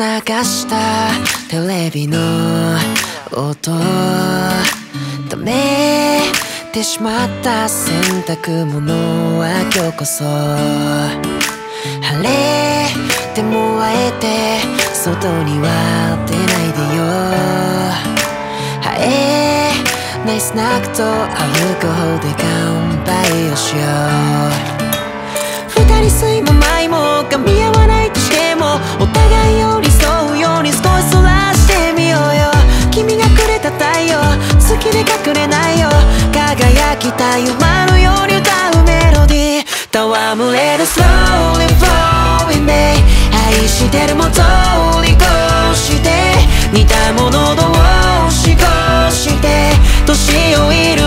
流したテレビの音溜めてしまった洗濯物は今日こそ晴れてもあえて外には出ないでよ。生えないスナックと歩く方で乾杯をしよう。二人睡もくれないよ。輝きたい馬のように歌うメロディー。戯れる slowly flowing day 愛してるも通り越して。似たもの同士越して。年老いる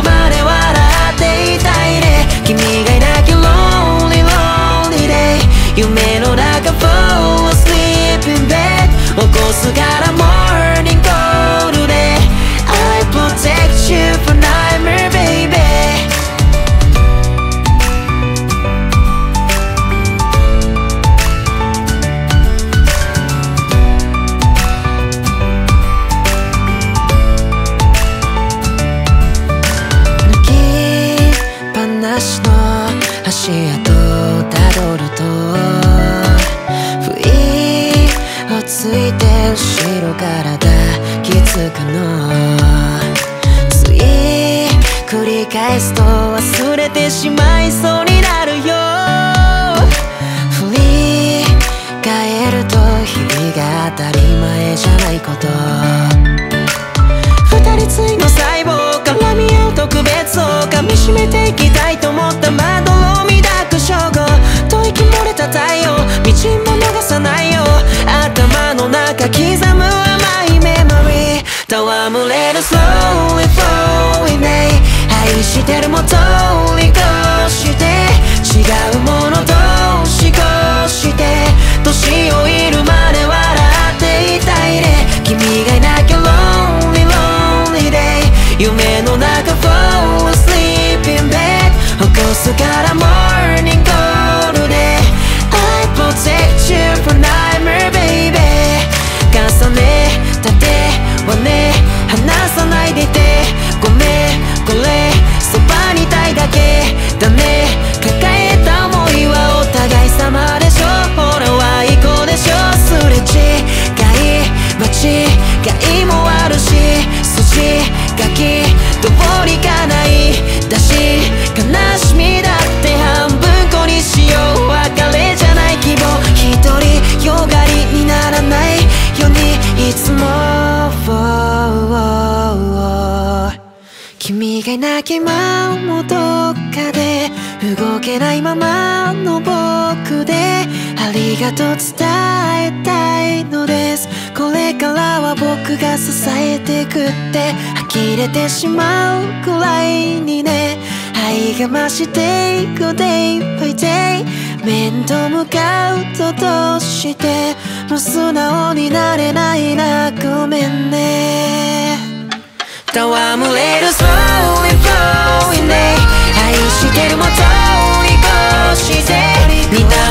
から抱きつくの。つい繰り返すと忘れてしまいそうに戯れる愛してるも通り越して違うもの同士越して年老いるまで笑っていたいね君がいなきゃ Lonely lonely day 夢の中 Fall asleep in bed 起こすからもう君がいなきゃ今もどっかで動けないままの僕でありがとう伝えたいのです。これからは僕が支えてくって呆れてしまうくらいにね。愛が増していく day by day 面と向かうとどうしてもう素直になれないな。ごめんね。戯れる slowly going day 愛してるも通り越して似た